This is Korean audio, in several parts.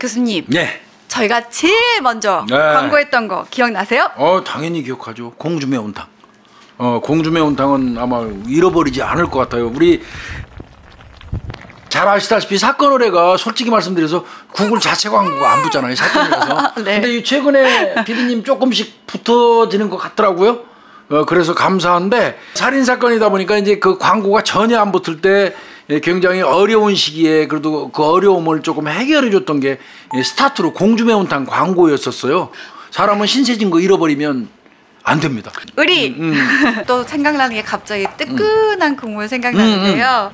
교수님. 네. 저희가 제일 먼저 네. 광고했던 거 기억나세요? 어 당연히 기억하죠. 공주 매운탕. 어 공주 매운탕은 아마 잃어버리지 않을 것 같아요. 우리 잘 아시다시피 사건 의뢰가 솔직히 말씀드려서 구글 자체 광고가 안 붙잖아요. 사건 의뢰에서. 네. 근데 이 최근에 피디님 조금씩 붙어지는 것 같더라고요. 어, 그래서 감사한데 살인 사건이다 보니까 이제 그 광고가 전혀 안 붙을 때 예, 굉장히 어려운 시기에 그래도 그 어려움을 조금 해결해 줬던 게 예, 스타트로 공주 매운탕 광고였었어요. 사람은 신세진 거 잃어버리면 안 됩니다. 우리 음, 또 생각나는 게 갑자기 뜨끈한 국물 생각나는데요.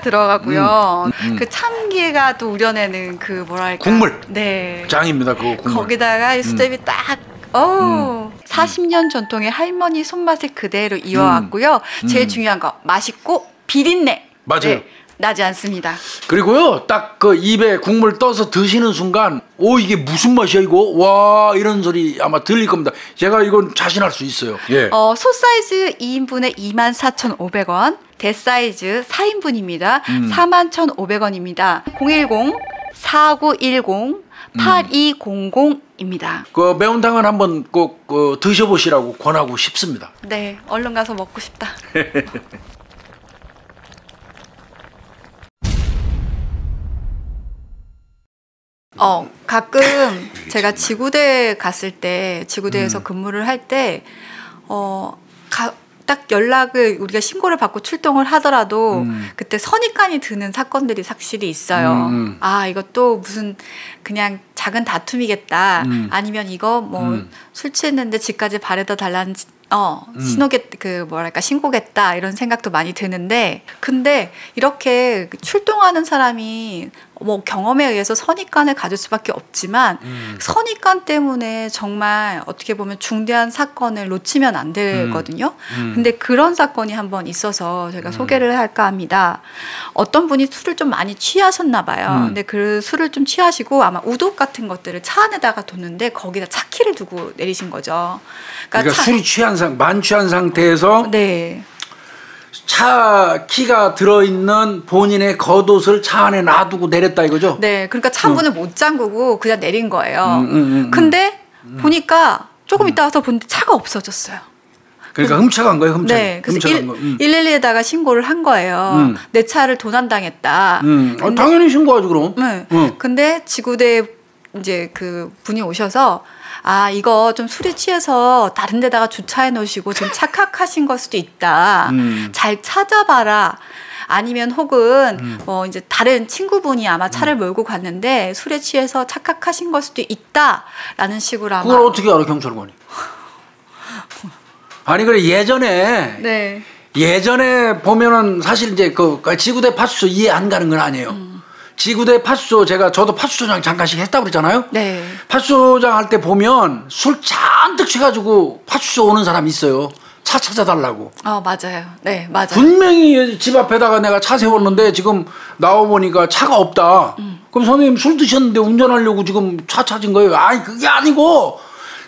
들어가고요. 음, 음. 그 참깨가 또 우려내는 그 뭐랄까 국물. 네. 짱입니다. 그거 국물. 거기다가 이 수제비 딱. 어, 40년 전통의 할머니 손맛을 그대로 이어왔고요. 음. 제일 중요한 거 맛있고 비린내. 맞아요. 네, 나지 않습니다. 그리고요, 딱 그 입에 국물 떠서 드시는 순간, 오, 이게 무슨 맛이야, 이거? 와, 이런 소리 아마 들릴 겁니다. 제가 이건 자신할 수 있어요. 예. 어, 소 사이즈 2인분에 24,500원, 대 사이즈 4인분입니다. 음. 41,500원입니다. 010 4910 8200입니다. 그 매운탕은 한번 꼭 어, 드셔보시라고 권하고 싶습니다. 네, 얼른 가서 먹고 싶다. 어, 가끔 제가 지구대 갔을 때, 지구대에서 음. 근무를 할 때, 어, 가, 딱 연락을 우리가 신고를 받고 출동을 하더라도 음. 그때 선입관이 드는 사건들이 확실히 있어요. 음, 음. 아, 이것도 무슨 그냥 작은 다툼이겠다. 음. 아니면 이거 뭐 음. 술 취했는데 집까지 바래다 달라는 어 신호겠 그 뭐랄까 신고겠다 이런 생각도 많이 드는데 근데 이렇게 출동하는 사람이 뭐 경험에 의해서 선입관을 가질 수밖에 없지만 음. 선입관 때문에 정말 어떻게 보면 중대한 사건을 놓치면 안 되거든요. 음. 근데 그런 사건이 한 번 있어서 제가 음. 소개를 할까 합니다. 어떤 분이 술을 좀 많이 취하셨나 봐요. 음. 근데 그 술을 좀 취하시고 아마 우독 같은 것들을 차 안에다가 뒀는데 거기다 차키를 두고 내리신 거죠. 그러니까 차- 술이 취한 상, 만취한 상태에서 네. 차 키가 들어있는 본인의 겉옷을 차 안에 놔두고 내렸다 이거죠? 네. 그러니까 차 문을 못 잠그고 그냥 내린 거예요. 음, 음, 음, 음. 근데 보니까 조금 있다 와서 보는데 차가 없어졌어요. 그러니까 훔쳐간 거예요, 훔쳐. 네. 그래서 훔쳐간 일, 거. 음. 112에다가 신고를 한 거예요. 음. 내 차를 도난당했다. 음. 아, 당연히 신고하죠, 그럼. 네. 음. 근데 지구대 이제 그 분이 오셔서 아 이거 좀 술이 취해서 다른 데다가 주차해 놓으시고 지금 착각하신 걸 수도 있다. 음. 잘 찾아봐라. 아니면 혹은 음. 뭐 이제 다른 친구분이 아마 차를 몰고 갔는데 술에 취해서 착각하신 걸 수도 있다라는 식으로 아마 그걸 어떻게 알아, 경찰관이? 아니, 그래, 예전에 네. 예전에 보면은 사실 이제 그 지구대 파수소 이해 안 가는 건 아니에요. 음. 지구대 파수소 제가 저도 파수소장 잠깐씩 했다고 그랬잖아요. 네. 파수소장 할 때 보면 술 잔뜩 취가지고 파수소 오는 사람이 있어요. 차 찾아달라고. 어 맞아요. 네 맞아요. 분명히 집 앞에다가 내가 차 세웠는데 지금 나와 보니까 차가 없다. 음. 그럼 선생님 술 드셨는데 운전하려고 지금 차 찾은 거예요. 아니 그게 아니고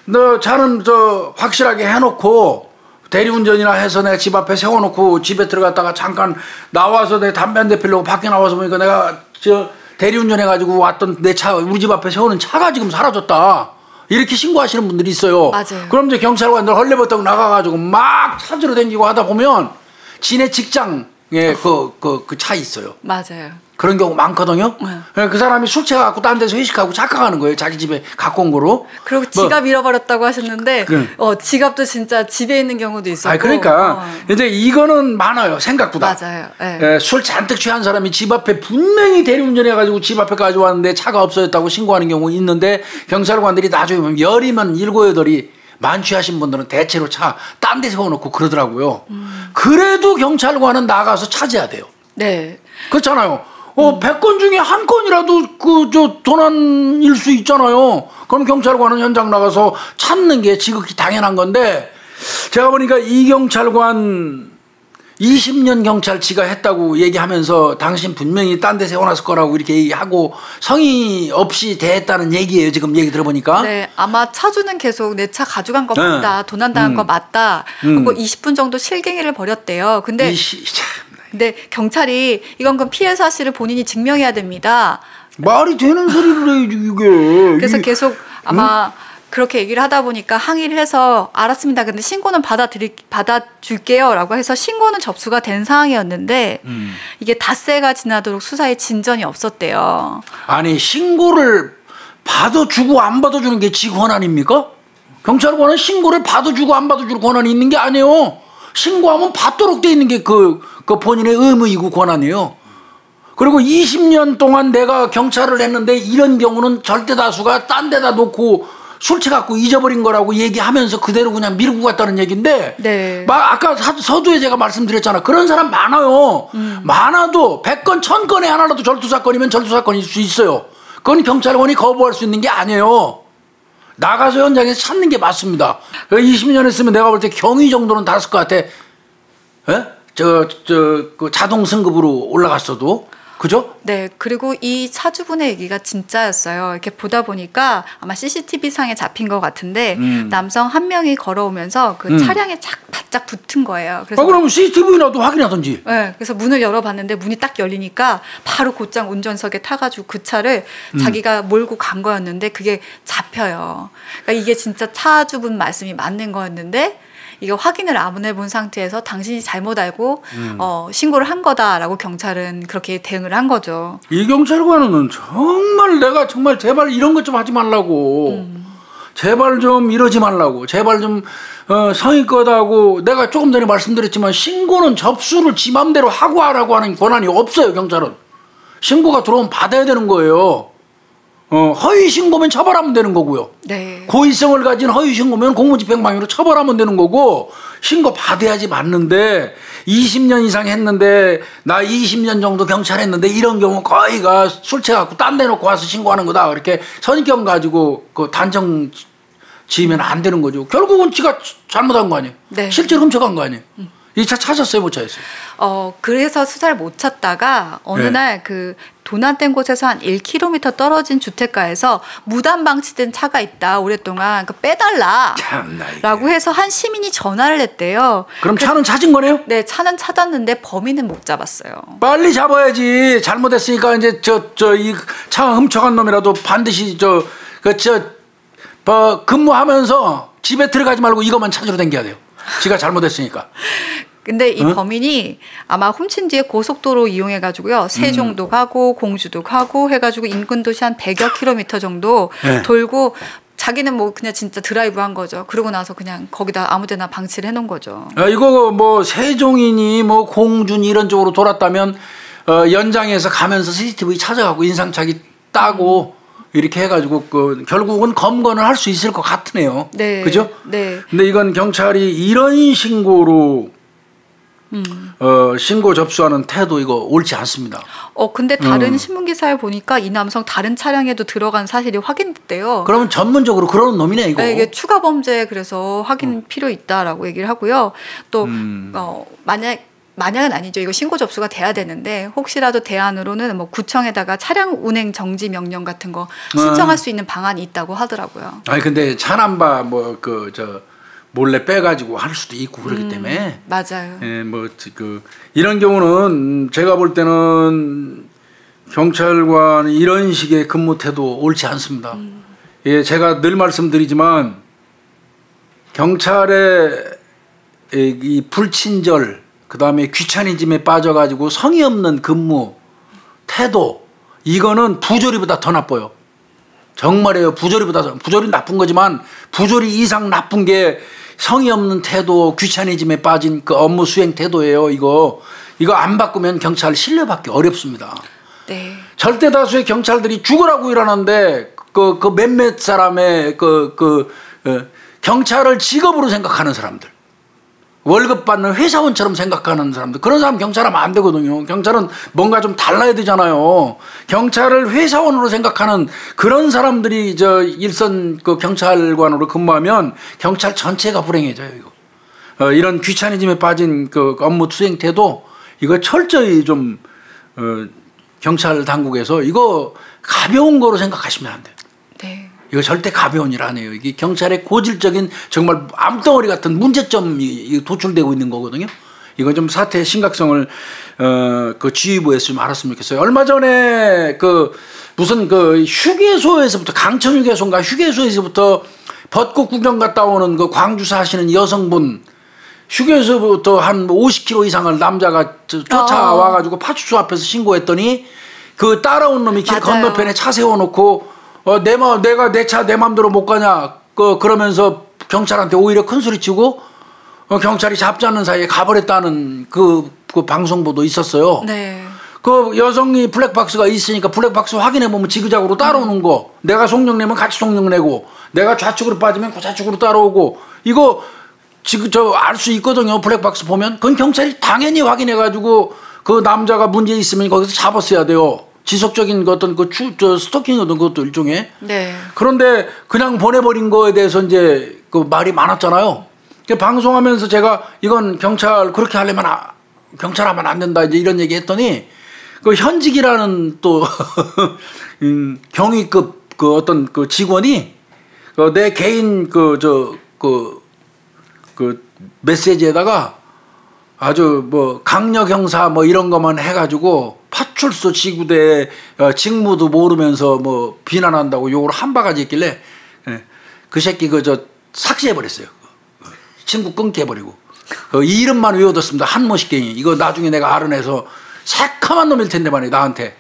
너 차는 저 확실하게 해놓고 대리운전이나 해서 내가 집 앞에 세워놓고 집에 들어갔다가 잠깐 나와서 내 담배 한 대 피려고 밖에 나와서 보니까 내가 저 대리운전 해가지고 왔던 내 차 우리 집 앞에 세우는 차가 지금 사라졌다. 이렇게 신고하시는 분들이 있어요. 맞아요. 그럼 이제 경찰관들 헐레벌떡 나가가지고 막 찾으러 다니고 하다 보면 지네 직장에 그 그 그 차 있어요. 맞아요. 그런 경우 많거든요. 네. 그그 사람이 술 취해갖고 딴 데서 회식하고 착각하는 거예요. 자기 집에 갖고 온 거로. 그리고 뭐, 지갑 잃어버렸다고 하셨는데 그- 어 지갑도 진짜 집에 있는 경우도 있었고. 아 그러니까 어. 이제 이거는 많아요. 생각보다. 맞아요. 네. 예, 술 잔뜩 취한 사람이 집 앞에 분명히 대리운전해가지고 집 앞에까지 왔는데 차가 없어졌다고 신고하는 경우 있는데 경찰관들이 나중에 보면 열이면 일곱 여덟이 만취하신 분들은 대체로 차 딴 데 세워놓고 그러더라고요. 음. 그래도 경찰관은 나가서 찾아야 돼요. 네. 그렇잖아요. 어, 100건 중에 한 건이라도 그, 저, 도난일 수 있잖아요. 그럼 경찰관은 현장 나가서 찾는 게 지극히 당연한 건데, 제가 보니까 이 경찰관 20년 경찰치가 했다고 얘기하면서 당신 분명히 딴 데 세워놨을 거라고 이렇게 얘기하고 성의 없이 대했다는 얘기예요. 지금 얘기 들어보니까. 네, 아마 차주는 계속 내 차 가져간 거 네. 맞다, 도난당한 음. 거 맞다. 음. 그리고 20분 정도 실갱이를 벌였대요. 근데 이 시, 참. 근데 경찰이 이건 그 피해 사실을 본인이 증명해야 됩니다. 말이 되는 소리를 해야지 이게. 그래서 이게, 계속 아마 응? 그렇게 얘기를 하다 보니까 항의를 해서 알았습니다. 근데 신고는 받아들일 받아줄게요라고 해서 신고는 접수가 된 상황이었는데 음. 이게 닷새가 지나도록 수사에 진전이 없었대요. 아니 신고를 받아주고 안 받아주는 게 지 권한입니까? 경찰관은 신고를 받아주고 안 받아줄 권한이 있는 게 아니에요. 신고하면 받도록 돼 있는 게 그 그 본인의 의무이고 권한이에요. 그리고 20년 동안 내가 경찰을 했는데 이런 경우는 절대 다수가 딴 데다 놓고 술 취갖고 잊어버린 거라고 얘기하면서 그대로 그냥 밀고 갔다는 얘기인데 네. 막 아까 서두에 제가 말씀드렸잖아 그런 사람 많아요 음. 많아도 100건 1000건에 하나라도 절도사건이면 절도사건일 수 있어요 그건 경찰관이 거부할 수 있는 게 아니에요 나가서 현장에서 찾는 게 맞습니다. 20년 했으면 내가 볼 때 경위 정도는 달았을 것 같아. 에? 저, 저, 그 자동 승급으로 올라갔어도 그죠? 네. 그리고 이 차주분의 얘기가 진짜였어요. 이렇게 보다 보니까 아마 CCTV 상에 잡힌 것 같은데 음. 남성 한 명이 걸어오면서 그 음. 차량에 착 바짝 붙은 거예요. 그래서 아, 그럼 CCTV라도 확인하든지. 네. 그래서 문을 열어봤는데 문이 딱 열리니까 바로 곧장 운전석에 타가지고 그 차를 음. 자기가 몰고 간 거였는데 그게 잡혀요. 그러니까 이게 진짜 차주분 말씀이 맞는 거였는데 이거 확인을 안 해본 상태에서 당신이 잘못 알고 음. 어, 신고를 한 거다라고 경찰은 그렇게 대응을 한 거죠. 이 경찰관은 정말 내가 정말 제발 이런 것 좀 하지 말라고. 음. 제발 좀 이러지 말라고. 제발 좀 어, 성의껏하고 내가 조금 전에 말씀드렸지만 신고는 접수를 지 맘대로 하고 하라고 하는 권한이 없어요 경찰은. 신고가 들어오면 받아야 되는 거예요. 어, 허위 신고면 처벌하면 되는 거고요. 네. 고의성을 가진 허위 신고면 공무집행방해로 처벌하면 되는 거고 신고 받아야지 맞는데 20년 이상 했는데 나 20년 정도 경찰 했는데 이런 경우 거의가 술 취해갖고 딴 데 놓고 와서 신고하는 거다. 그렇게 선입견 가지고 그 단정 지으면 안 되는 거죠. 결국은 지가 잘못한 거 아니에요. 네. 실제로 훔쳐간 거 아니에요. 음. 이 차 찾았어요, 못 찾았어요? 어, 그래서 수사를 못 찾다가 어느 네. 날그 도난된 곳에서 한 1km 떨어진 주택가에서 무단 방치된 차가 있다. 오랫동안 그 빼달라. 라고 해서 한 시민이 전화를 했대요. 그럼 그, 차는 찾은 거네요? 네, 차는 찾았는데 범인은 못 잡았어요. 빨리 잡아야지. 잘못했으니까 이제 저 저 이 차 훔쳐간 놈이라도 반드시 저 그저 뭐 근무하면서 집에 들어가지 말고 이것만 찾으러 댕겨야 돼요. 지가 잘못했으니까. 근데 이 어? 범인이 아마 훔친 뒤에 고속도로 이용해 가지고요 세종도 음. 가고 공주도 가고 해 가지고 인근 도시 한 100여 킬로미터 정도 네. 돌고 자기는 뭐 그냥 진짜 드라이브 한 거죠. 그러고 나서 그냥 거기다 아무 데나 방치를 해 놓은 거죠. 아, 이거 뭐 세종이니 뭐 공주니 이런 쪽으로 돌았다면 어, 연장해서 가면서 CCTV 찾아가고 인상착의 따고 이렇게 해가지고 그 결국은 검거는 할 수 있을 것 같으네요. 네. 그죠? 네. 근데 이건 경찰이 이런 신고로 음. 어, 신고 접수하는 태도 이거 옳지 않습니다. 어 근데 다른 음. 신문 기사에 보니까 이 남성 다른 차량에도 들어간 사실이 확인됐대요. 그러면 전문적으로 그런 놈이네 이거. 네, 이게 추가 범죄 그래서 확인 어. 필요 있다라고 얘기를 하고요. 또 음. 어, 만약 만약은 아니죠. 이거 신고 접수가 돼야 되는데 혹시라도 대안으로는 뭐 구청에다가 차량 운행 정지 명령 같은 거 신청할 아. 수 있는 방안이 있다고 하더라고요. 아니 근데 차남바 뭐 그 저 몰래 빼가지고 할 수도 있고 그러기 음, 때문에 맞아요. 예, 뭐 그 이런 경우는 제가 볼 때는 경찰관 이런 식의 근무 태도 옳지 않습니다. 음. 예, 제가 늘 말씀드리지만 경찰의 이 불친절 그 다음에 귀차니즘에 빠져가지고 성의 없는 근무, 태도, 이거는 부조리보다 더 나빠요. 정말이에요. 부조리보다, 부조리 나쁜 거지만 부조리 이상 나쁜 게 성의 없는 태도, 귀차니즘에 빠진 그 업무 수행 태도예요. 이거. 이거 안 바꾸면 경찰 신뢰받기 어렵습니다. 네. 절대 다수의 경찰들이 죽으라고 일하는데 그, 그 몇몇 사람의 그, 그, 그 경찰을 직업으로 생각하는 사람들. 월급 받는 회사원처럼 생각하는 사람들 그런 사람 경찰하면 안 되거든요. 경찰은 뭔가 좀 달라야 되잖아요. 경찰을 회사원으로 생각하는 그런 사람들이 저 일선 그 경찰관으로 근무하면 경찰 전체가 불행해져요. 이거 어, 이런 귀차니즘에 빠진 그 업무 투쟁 태도 이거 철저히 좀 어, 경찰 당국에서 이거 가벼운 거로 생각하시면 안 돼요. 네. 이거 절대 가벼운 일 아니에요. 이게 경찰의 고질적인 정말 암덩어리 같은 문제점이 도출되고 있는 거거든요. 이거 좀 사태의 심각성을 어그 지휘부에서 좀 알았으면 좋겠어요. 얼마 전에 그 무슨 그 휴게소에서부터 강천 휴게소인가 휴게소에서부터 벚꽃 구경 갔다 오는 그 광주 사시는 여성분 휴게소부터 한 50km 이상을 남자가 쫓아와가지고 파출소 앞에서 신고했더니 그 따라온 놈이 길 맞아요. 건너편에 차 세워놓고 어, 내 마, 내가 내 차내 맘대로 못 가냐 그 그러면서 경찰한테 오히려 큰 소리 치고 어, 경찰이 잡지 않는 사이에 가버렸다는 그, 그 방송보도 있었어요. 네. 그 여성이 블랙박스가 있으니까 블랙박스 확인해 보면 지그작으로 따라오는 거. 내가 속력 내면 같이 속력 내고, 내가 좌측으로 빠지면 그 좌측으로 따라오고. 이거 지금 저 알 수 있거든요. 블랙박스 보면 그건 경찰이 당연히 확인해 가지고 그 남자가 문제 있으면 거기서 잡았어야 돼요. 지속적인 그 어떤 그 추, 저 스토킹 어떤 것도 일종의. 네. 그런데 그냥 보내버린 거에 대해서 이제 그 말이 많았잖아요. 방송하면서 제가 이건 경찰 그렇게 하려면 아, 경찰 하면 안 된다 이제 이런 얘기 했더니 그 현직이라는 또 음, 경위급 그 어떤 그 직원이 그 내 개인 그 저그그 메시지에다가 아주 뭐 강력 형사 뭐 이런 것만 해가지고 파출소 지구대 어, 직무도 모르면서 뭐 비난한다고 욕을 한 바가지 있길래 예, 그 새끼 그 저 삭제해 버렸어요. 친구 끊게 해버리고 그 이름만 외워뒀습니다. 한모식갱이 이거 나중에 내가 알아내서 새카만 놈일 텐데 말이야 나한테.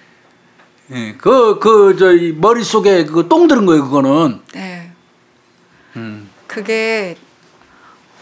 예, 그, 그, 저, 머릿속에 그 똥 들은 거예요, 그거는. 네. 음. 그게,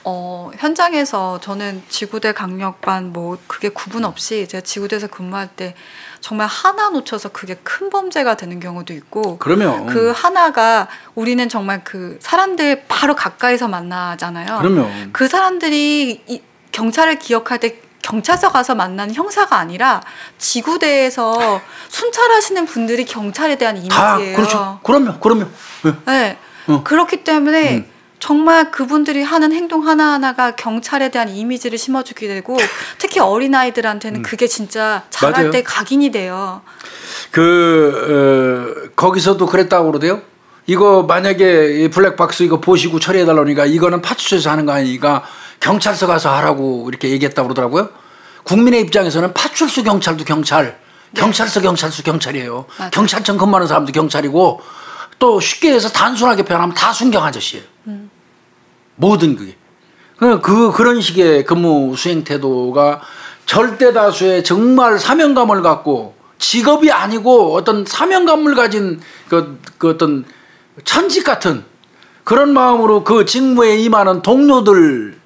어, 현장에서 저는 지구대 강력반 뭐, 그게 구분 없이 제가 지구대에서 근무할 때 정말 하나 놓쳐서 그게 큰 범죄가 되는 경우도 있고. 그러면. 그 하나가 우리는 정말 그 사람들 바로 가까이서 만나잖아요. 그러면. 그 사람들이 이 경찰을 기억할 때 경찰서 가서 만나는 형사가 아니라 지구대에서 순찰하시는 분들이 경찰에 대한 이미지예요. 그렇죠. 그럼요. 그럼요. 네. 네. 어. 그렇기 때문에 음. 정말 그분들이 하는 행동 하나하나가 경찰에 대한 이미지를 심어주게 되고 특히 어린아이들한테는 음. 그게 진짜 자랄 맞아요. 때 각인이 돼요. 그, 어, 거기서도 그랬다고 그러대요? 이거 만약에 블랙박스 이거 보시고 처리해달라니까 이거는 파출소에서 하는 거 아니니까 경찰서 가서 하라고 이렇게 얘기했다고 그러더라고요. 국민의 입장에서는 파출소 경찰도 경찰, 네. 경찰서 경찰서 경찰이에요. 맞아. 경찰청 근무하는 사람도 경찰이고 또 쉽게 해서 단순하게 표현하면 다 순경 아저씨예요. 음. 모든 그게. 그, 그, 그런 식의 근무 수행 태도가 절대 다수의 정말 사명감을 갖고 직업이 아니고 어떤 사명감을 가진 그, 그 어떤 천직 같은 그런 마음으로 그 직무에 임하는 동료들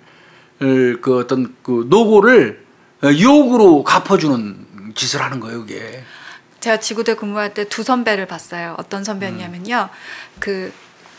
그 어떤 그 노고를 유혹으로 갚아주는 짓을 하는 거예요, 이게. 제가 지구대 근무할 때 두 선배를 봤어요. 어떤 선배냐면요. 음. 그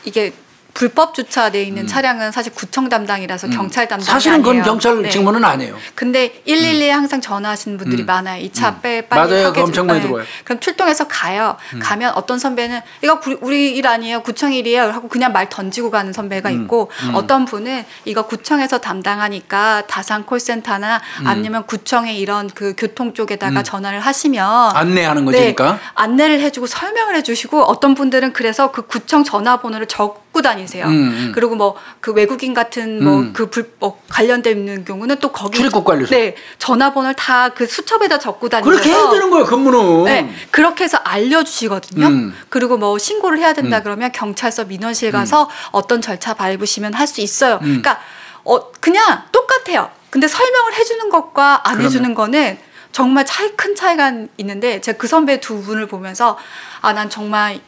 이게 불법 주차돼 있는 음. 차량은 사실 구청 담당이라서 음. 경찰 담당이 사실은 그건 경찰 네. 직무는 아니에요. 근데 112에 음. 항상 전화하시는 분들이 음. 많아요. 이차 음. 빼 빨리 맞아요. 하게 엄청 많이 네. 들어와요. 그럼 출동해서 가요. 음. 가면 어떤 선배는 이거 우리 일 아니에요. 구청 일이에요. 하고 그냥 말 던지고 가는 선배가 있고 어떤 분은 이거 구청에서 담당하니까 다산 콜센터나 아니면 구청의 이런 그 교통 쪽에다가 전화를 하시면 안내하는 거니까 네, 안내를 해주고 설명을 해주시고 어떤 분들은 그래서 그 구청 전화번호를 적 고 다니 다니세요. 음, 음. 그리고 뭐 그 외국인 같은 뭐그 음. 불, 뭐 관련돼 있는 경우는 또 거기 출입국 관리소. 네 전화번호를 다 그 수첩에다 적고 다니면서 그렇게 해야 되는 거예요 근무는. 네 그렇게 해서 알려주시거든요. 음. 그리고 뭐 신고를 해야 된다 음. 그러면 경찰서 민원실 가서 음. 어떤 절차 밟으시면 할 수 있어요. 그러니까 어 그냥 똑같아요. 근데 설명을 해주는 것과 안 그러면. 해주는 거는 정말 차이 큰 차이가 있는데 제가 그 선배 두 분을 보면서 아 난 정말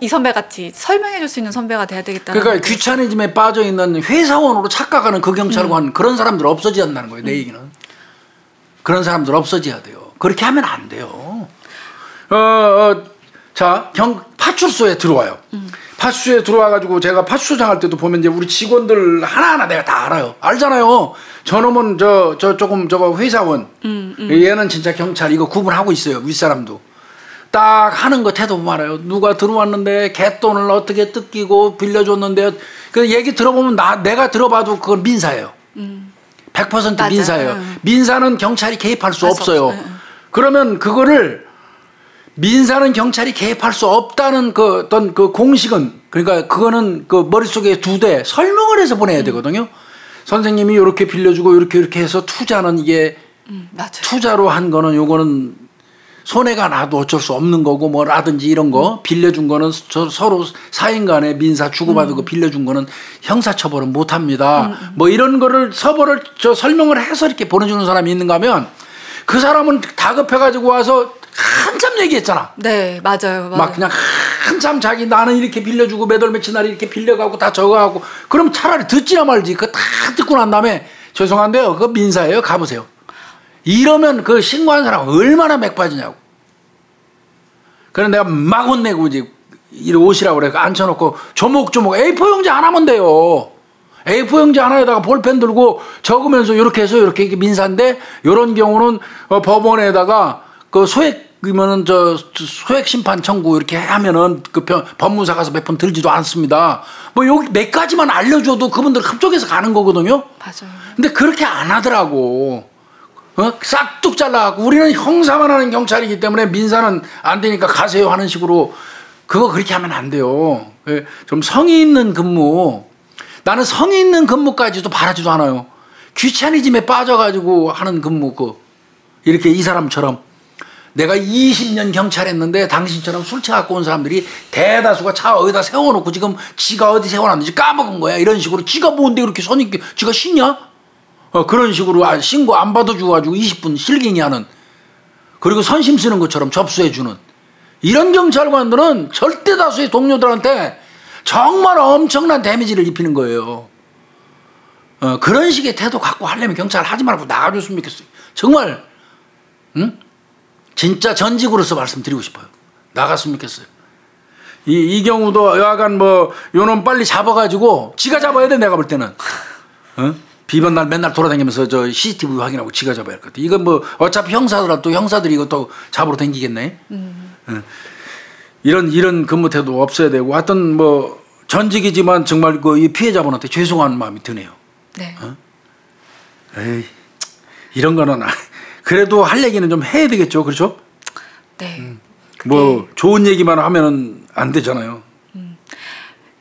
이, 선배 같이 설명해 줄 수 있는 선배가 돼야 되겠다. 그러니까 귀차니즘에 빠져 있는 회사원으로 착각하는 그 경찰관 음. 그런 사람들 없어져야 한다는 거예요. 내 음. 얘기는. 그런 사람들 없어져야 돼요. 그렇게 하면 안 돼요. 어, 어 자, 경, 파출소에 들어와요. 음. 파출소에 들어와가지고 제가 파출소장 할 때도 보면 이제 우리 직원들 하나하나 내가 다 알아요. 알잖아요. 저놈은 저, 저 조금 저거 회사원. 음, 음. 얘는 진짜 경찰 이거 구분하고 있어요. 윗사람도. 딱 하는 거 태도 말아요. 누가 들어왔는데 개돈을 어떻게 뜯기고 빌려줬는데 그 얘기 들어보면 나 내가 들어봐도 그건 민사예요. 음. 100% 맞아. 민사예요. 응. 민사는 경찰이 개입할 수 없어요. 응. 그러면 그거를 민사는 경찰이 개입할 수 없다는 그 어떤 그 공식은 그러니까 그거는 그 머릿속에 두 대 설명을 해서 보내야 되거든요. 선생님이 이렇게 빌려주고 이렇게 이렇게 해서 투자는 이게 투자로 한 거는 요거는 손해가 나도 어쩔 수 없는 거고 뭐라든지 이런 거 빌려준 거는 저 서로 사인 간에 민사 주고받은 거 빌려준 거는 형사 처벌은 못 합니다. 뭐 이런 거를 서벌을 저 설명을 해서 이렇게 보내주는 사람이 있는가 하면 그 사람은 다급해 가지고 와서 한참 얘기했잖아. 네, 맞아요. 맞아요. 막 그냥 한참 자기 나는 이렇게 빌려주고 매달 며칠 날 이렇게 빌려가고 다 저거하고 그럼 차라리 듣지나 말지. 그거 다 듣고 난 다음에 죄송한데요. 그거 민사예요. 가보세요. 이러면 그 신고한 사람 얼마나 맥 빠지냐고. 그래 내가 막 혼내고 이제 이리 오시라고 그래. 앉혀놓고 조목조목 A4 용지 하나면 돼요. A4 용지 하나에다가 볼펜 들고 적으면서 이렇게 해서 이렇게 민사인데 이런 경우는 어, 법원에다가 그 소액이면은 저 소액 심판 청구 이렇게 하면은 그 법무사 가서 몇 번 들지도 않습니다. 뭐 여기 몇 가지만 알려줘도 그분들 합쪽에서 가는 거거든요. 맞아요. 근데 그렇게 안 하더라고. 어? 싹둑 잘라갖고 우리는 형사만 하는 경찰이기 때문에 민사는 안 되니까 가세요 하는 식으로 그거 그렇게 하면 안 돼요. 예, 좀 성의 있는 근무. 나는 성의 있는 근무까지도 바라지도 않아요. 귀차니즘에 빠져가지고 하는 근무 그 이렇게 이 사람처럼 내가 20년 경찰 했는데 당신처럼 술채 갖고 온 사람들이 대다수가 차 어디다 세워놓고 지금 지가 어디 세워놨는지 까먹은 거야. 이런 식으로 지가 뭔데 그렇게 선입 지가 신냐? 어, 그런 식으로 아, 신고 안 받아줘가지고 20분 실갱이 하는 그리고 선심 쓰는 것처럼 접수해주는 이런 경찰관들은 절대 다수의 동료들한테 정말 엄청난 데미지를 입히는 거예요. 어, 그런 식의 태도 갖고 하려면 경찰 하지 말고 나가줬으면 좋겠어요. 정말, 응? 진짜 전직으로서 말씀드리고 싶어요. 나갔으면 좋겠어요. 이, 이 경우도 여하간 뭐, 요놈 빨리 잡아가지고, 지가 잡아야 돼, 내가 볼 때는. 어? 비번 날 맨날 돌아다니면서 저 CCTV 확인하고 지가 잡아야 할 것 같아. 이건 뭐 어차피 형사들도 형사들이 이것도 잡으러 댕기겠네. 음. 어. 이런 이런 근무 태도 없어야 되고 하여튼 뭐 전직이지만 정말 그 이 피해자분한테 죄송한 마음이 드네요. 네. 어? 에이 이런 거는 그래도 할 얘기는 좀 해야 되겠죠, 그렇죠? 네. 음. 뭐 좋은 얘기만 하면은 안 되잖아요. 음.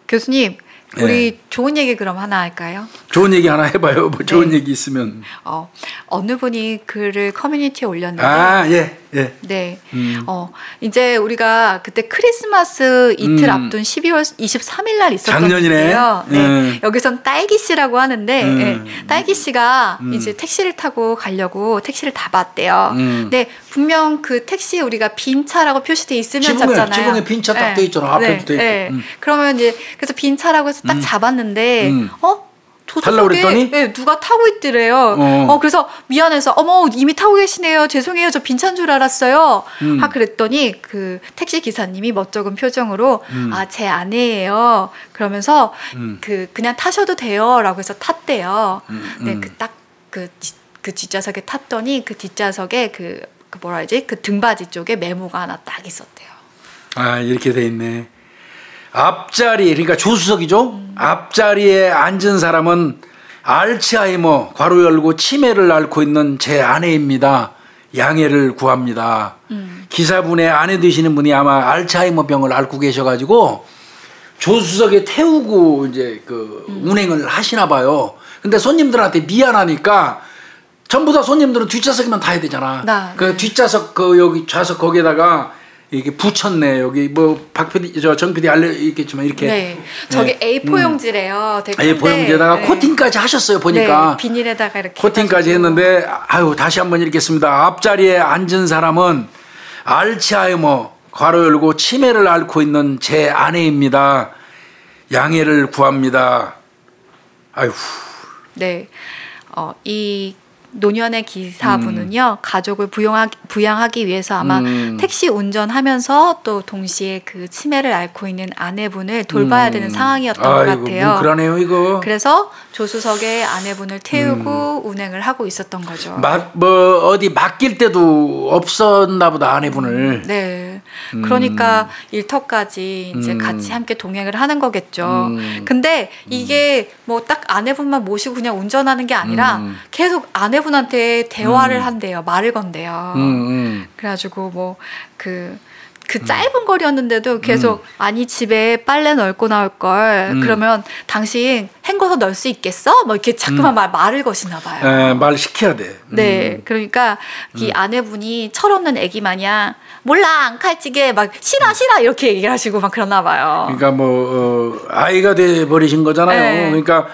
교수님 우리 네. 좋은 얘기 그럼 하나 할까요? 좋은 얘기 하나 해봐요. 뭐 좋은 네. 얘기 있으면. 어 어느 분이 글을 커뮤니티에 올렸는데. 아 예. 예. 네. 음. 어 이제 우리가 그때 크리스마스 이틀 음. 앞둔 12월 23일 날 있었던 작년이네요. 네. 음. 여기선 딸기 씨라고 하는데 음. 네. 딸기 씨가 음. 이제 택시를 타고 가려고 택시를 다 봤대요. 음. 근데 분명 그 택시에 우리가 빈 차라고 표시돼 있으면 지붕에, 잡잖아요. 지붕에 빈 차 딱돼 네. 있잖아. 앞에도 돼 네. 있고. 그러면 이제 그래서 빈 차라고 해서 딱 잡았는데 어 탈라 그랬더니 네, 누가 타고 있더래요. 어. 어. 그래서 미안해서 어머 이미 타고 계시네요. 죄송해요. 저 빈찬 줄 알았어요. 음. 아 그랬더니 그 택시 기사님이 멋쩍은 표정으로 음. 아제 아내예요. 그러면서 음. 그 그냥 타셔도 돼요라고 해서 탔대요. 음, 네, 음. 그딱그 그, 그 뒷좌석에 탔더니 그 뒷좌석에 그, 그 뭐라 하지 그 등받이 쪽에 메모가 하나 딱 있었대요. 아 이렇게 돼 있네. 앞자리 그러니까 조수석이죠. 음. 앞자리에 앉은 사람은 알츠하이머 괄호 열고 치매를 앓고 있는 제 아내입니다. 양해를 구합니다. 음. 기사분의 아내 되시는 분이 아마 알츠하이머 병을 앓고 계셔가지고 조수석에 태우고 이제 그 음. 운행을 하시나 봐요. 근데 손님들한테 미안하니까 전부 다 손님들은 뒷좌석에만 타야 되잖아. 나, 그 네. 뒷좌석 그 여기 좌석 거기에다가 이게 붙였네 여기 뭐박 PD 저정 PD 알려 있겠지만 이렇게 네 저게 네. A4 용지래요. 음. A4 용지에다가 네. 코팅까지 하셨어요 보니까 네. 비닐에다가 이렇게 코팅까지 했는데 아유 다시 한번 읽겠습니다. 앞자리에 앉은 사람은 알츠하이머 괄호 열고 치매를 앓고 있는 제 아내입니다. 양해를 구합니다. 아유. 네. 어, 이 노년의 기사분은요 음. 가족을 부양하기, 부양하기 위해서 아마 음. 택시 운전하면서 또 동시에 그 치매를 앓고 있는 아내분을 돌봐야 음. 되는 상황이었던 아이고, 것 같아요. 그러네요 이거. 그래서 조수석에 아내분을 태우고 음. 운행을 하고 있었던 거죠. 마, 뭐 어디 맡길 때도 없었나 보다 아내분을. 네. 음. 그러니까 일터까지 이제 음. 같이 함께 동행을 하는 거겠죠. 근데 이게 뭐 딱 아내분만 모시고 그냥 운전하는 게 아니라 계속 아내 아내분한테 대화를 음. 한대요. 말을 건대요. 음, 음. 그래가지고 뭐 그 그 짧은 거리였는데도 계속 아니 집에 빨래 넣고 나올 걸 음. 그러면 당신 헹궈서 넣을 수 있겠어? 뭐 이렇게 자꾸만 말, 말을 거시나 봐요. 에, 말 시켜야 돼. 음. 네, 그러니까 이 아내분이 철없는 애기 마냥 몰라 안 칼찌게 막 싫어 싫어 이렇게 얘기를 하시고 막 그러나 봐요. 그러니까 뭐 어, 아이가 돼 버리신 거잖아요. 네. 그러니까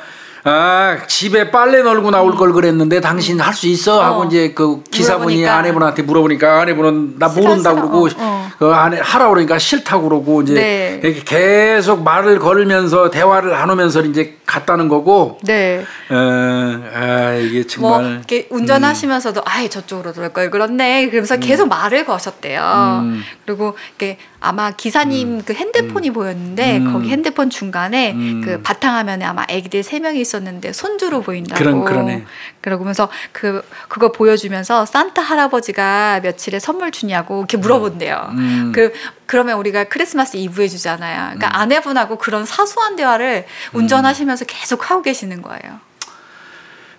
아 집에 빨래 널고 나올 걸 그랬는데 당신 할 수 있어 하고 어. 이제 그 기사분이 물어보니까. 아내분한테 물어보니까 아내분은 나 모른다. 그러고 어, 어. 그 아내 하라 그러니까 싫다고 그러고 이제 네. 이렇게 계속 말을 걸면서 대화를 나누면서 이제 갔다는 거고. 네. 어, 아 이게 뭐 정말 음. 이렇게 운전하시면서도 아예 저쪽으로 돌 걸 그렇네. 그러면서 계속 말을 거셨대요. 음. 그리고 이게 아마 기사님 그 핸드폰이 보였는데 음. 거기 핸드폰 중간에 음. 그 바탕화면에 아마 애기들 세 명이 있었는데 손주로 보인다고. 그런- 그러네. 그러면서 그 그거 보여주면서 산타 할아버지가 며칠에 선물 주냐고 이렇게 물어본대요. 음. 그 그러면 우리가 크리스마스 이브에 주잖아요. 그러니까 음. 아내분하고 그런 사소한 대화를 운전하시면서 계속 하고 계시는 거예요.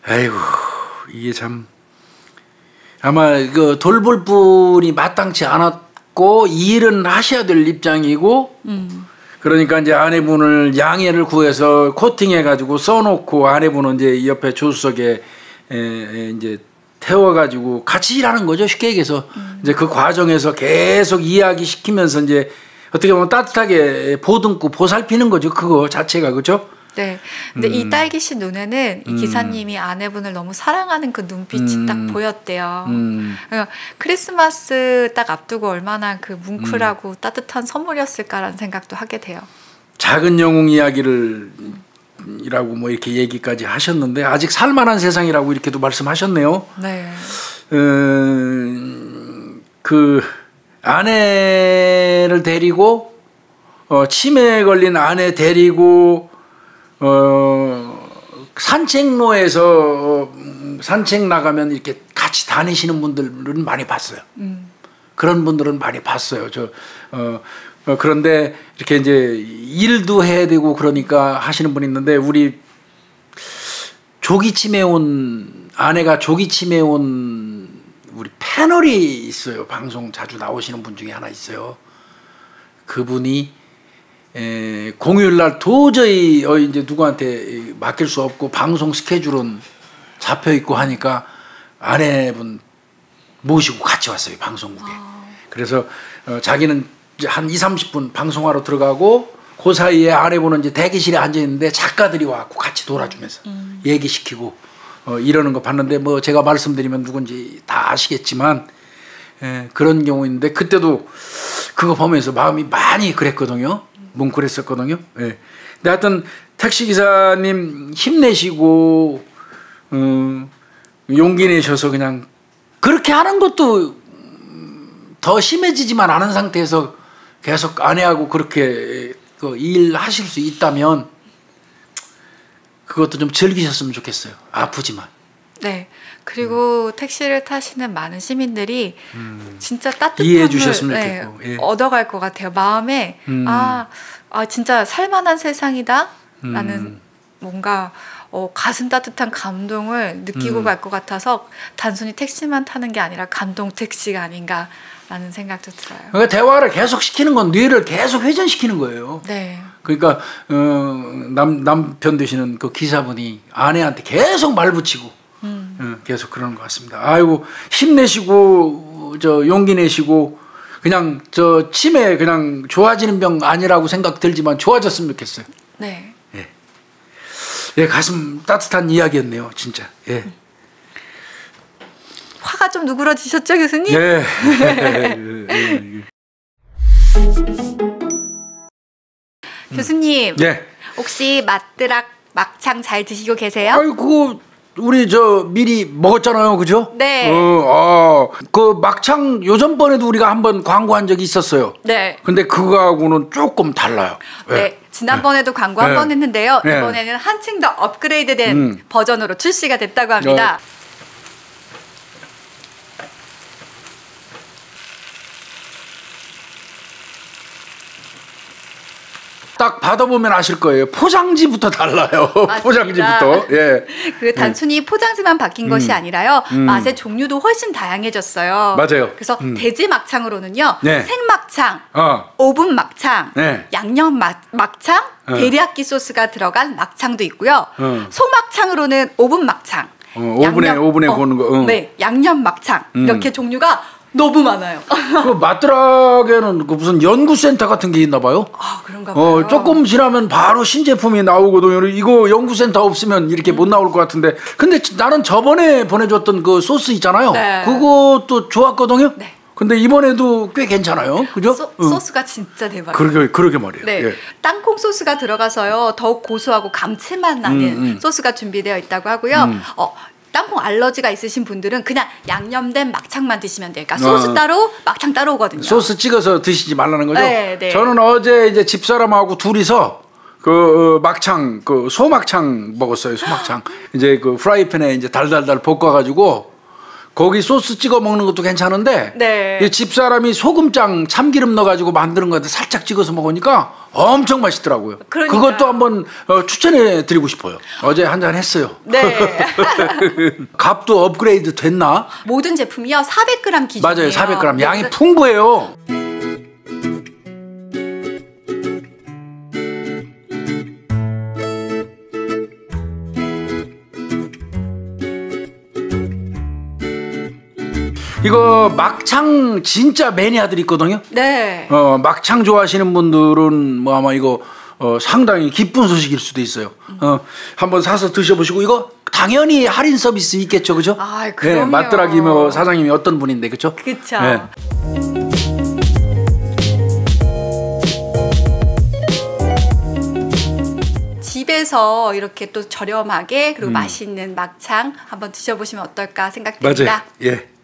아이고 이게 참 아마 그 돌볼 분이 마땅치 않았고 일은 하셔야 될 입장이고 음. 그러니까 이제 아내분을 양해를 구해서 코팅해 가지고 써놓고 아내분은 이제 옆에 조수석에 에, 에, 이제 태워가지고 같이 일하는 거죠 쉽게 얘기해서 이제 그 과정에서 계속 이야기 시키면서 이제 어떻게 보면 따뜻하게 보듬고 보살피는 거죠 그거 자체가 그죠? 네. 근데 음. 이 딸기 씨 눈에는 이 음. 기사님이 아내분을 너무 사랑하는 그 눈빛이 음. 딱 보였대요. 음. 그러니까 크리스마스 딱 앞두고 얼마나 그 뭉클하고 음. 따뜻한 선물이었을까라는 생각도 하게 돼요. 작은 영웅 이야기를 이라고 뭐 이렇게 얘기까지 하셨는데 아직 살만한 세상이라고 이렇게도 말씀하셨네요. 네. 음, 그 아내를 데리고 어, 치매에 걸린 아내 데리고 어, 산책로에서 어, 음, 산책 나가면 이렇게 같이 다니시는 분들은 많이 봤어요. 음. 그런 분들은 많이 봤어요. 저 어, 어, 그런데 이렇게 이제 일도 해야 되고 그러니까 하시는 분이 있는데 우리 조기 치매 온 아내가 조기 치매 온 우리 패널이 있어요. 방송 자주 나오시는 분 중에 하나 있어요. 그분이 에, 공휴일 날 도저히 어, 이제 누구한테 맡길 수 없고 방송 스케줄은 잡혀 있고 하니까 아내분 모시고 같이 왔어요 방송국에. 그래서 어, 자기는 이제 한 2, 30분 방송하러 들어가고 그 사이에 아내분은 이제 대기실에 앉아 있는데 작가들이 와갖고 같이 돌아주면서 얘기시키고 어, 이러는 거 봤는데 뭐 제가 말씀드리면 누군지 다 아시겠지만 예, 그런 경우인데 그때도 그거 보면서 마음이 많이 그랬거든요. 뭉클했었거든요. 예. 근데 하여튼 택시 기사님 힘내시고 음, 용기 내셔서 그냥 그렇게 하는 것도 음, 더 심해지지만 않은 상태에서 계속 아내하고 그렇게 그 일하실 수 있다면 그것도 좀 즐기셨으면 좋겠어요. 아프지만. 네. 그리고 택시를 타시는 많은 시민들이 진짜 따뜻함을 음. 이해해 주셨으면 네, 좋겠고, 예. 얻어갈 것 같아요. 마음에 음. 아, 아 진짜 살만한 세상이다라는 음. 뭔가 어, 가슴 따뜻한 감동을 느끼고 음. 갈것 같아서 단순히 택시만 타는 게 아니라 감동 택시가 아닌가 라는 생각도 들어요. 그러니까 대화를 계속 시키는 건 뇌를 계속 회전시키는 거예요. 네. 그러니까 어, 남 남편 되시는 그 기사분이 아내한테 계속 말 붙이고 음. 어, 계속 그러는 것 같습니다. 아이고 힘내시고 저 용기 내시고 그냥 저 치매 그냥 좋아지는 병 아니라고 생각 들지만 좋아졌으면 좋겠어요. 네. 예, 가슴 따뜻한 이야기였네요, 진짜. 예. 화가 좀 누그러지셨죠, 교수님? 예. 예. 교수님, 예. 혹시 맛드락 막창 잘 드시고 계세요? 아이고 우리 저 미리 먹었잖아요, 그죠? 네. 어, 아, 그 막창 요전 번에도 우리가 한번 광고한 적이 있었어요. 네. 근데 그거하고는 조금 달라요. 예. 네. 지난번에도 광고 한 네. 번 했는데요. 네. 이번에는 한층 더 업그레이드된 음. 버전으로 출시가 됐다고 합니다. 딱 받아보면 아실 거예요. 포장지부터 달라요. 포장지부터. 예. 그 단순히 포장지만 바뀐 것이 아니라요. 음. 맛의 종류도 훨씬 다양해졌어요. 맞아요. 그래서 음. 돼지 막창으로는요. 네. 생막창, 어. 오븐 막창, 네. 양념 막, 막창, 어. 데리야끼 소스가 들어간 막창도 있고요. 어. 소막창으로는 오븐 막창. 어, 오븐에- 오븐에 구우는 거, 응. 네, 양념 막창. 음. 이렇게 종류가 너무 많아요. 그 마트락에는 그 무슨 연구센터 같은 게 있나 봐요. 아, 그런가 봐요. 어, 조금 지나면 바로 신제품이 나오거든요. 이거 연구센터 없으면 이렇게 못 나올 것 같은데. 근데 나는 저번에 보내줬던 그 소스 있잖아요. 네. 그것도 좋았거든요. 네. 근데 이번에도 꽤 괜찮아요. 그죠? 소, 응. 소스가 진짜 대박이에요. 그러게, 그러게 말이에요. 네, 예. 땅콩 소스가 들어가서요 더욱 고소하고 감칠맛 나는 음, 음. 소스가 준비되어 있다고 하고요. 음. 어, 땅콩 알러지가 있으신 분들은 그냥 양념된 막창만 드시면 돼요. 그러니까 소스 어. 따로 막창 따로 오거든요. 소스 찍어서 드시지 말라는 거죠? 네, 네. 저는 어제 이제 집사람하고 둘이서 그 어, 막창 그 소막창 먹었어요. 소막창. 이제 그 프라이팬에 이제 달달달 볶아 가지고 거기 소스 찍어 먹는 것도 괜찮은데 네. 이 집사람이 소금장 참기름 넣어 가지고 만드는 건데 살짝 찍어서 먹으니까 엄청 맛있더라고요. 그러니까요. 그것도 한번 어, 추천해 드리고 싶어요. 어제 한 잔 했어요. 네. 값도 업그레이드 됐나? 모든 제품이요 400g 기준이에요. 맞아요. 400g. 양이 네, 풍부해요. 이거 막창 진짜 매니아들 있거든요. 네. 어, 막창 좋아하시는 분들은 뭐 아마 이거 어, 상당히 기쁜 소식일 수도 있어요. 어, 한번 사서 드셔보시고 이거 당연히 할인 서비스 있겠죠, 그죠? 아, 그럼요. 네, 맛드라기 뭐 사장님이 어떤 분인데, 그죠? 그쵸. 네. 집에서 이렇게 또 저렴하게 그리고 음. 맛있는 막창 한번 드셔보시면 어떨까 맞아요. 생각됩니다. 예.